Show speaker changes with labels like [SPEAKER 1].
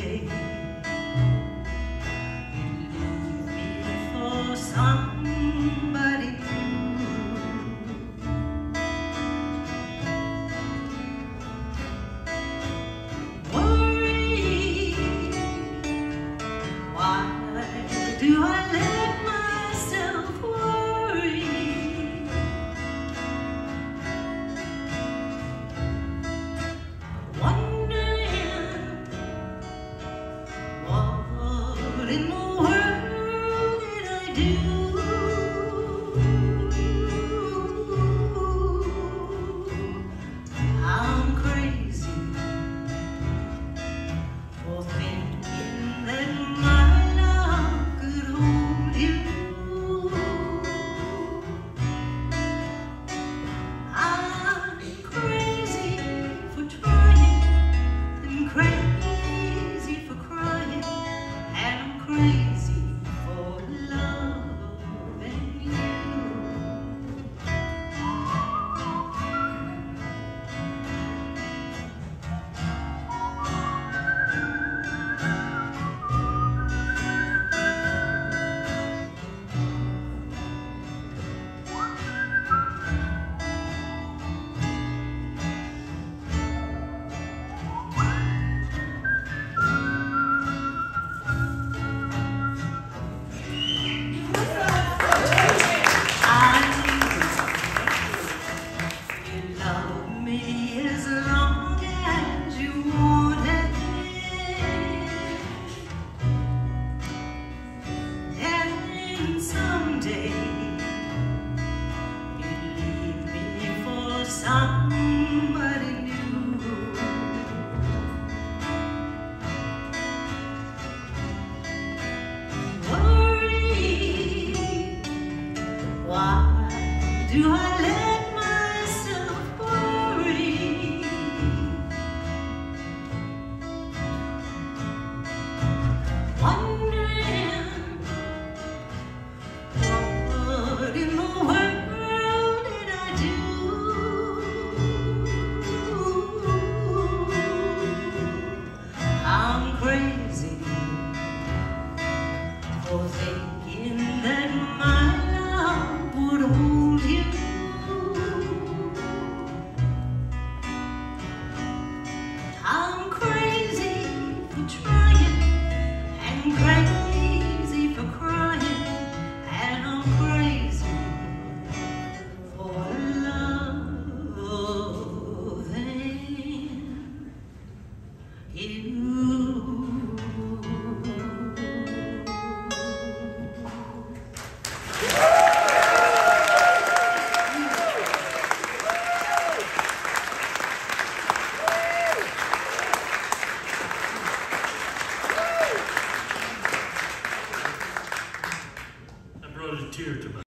[SPEAKER 1] day. Leave me for somebody. Worry, why do I live? ritmo somebody new. Worry, why do I?
[SPEAKER 2] forsaken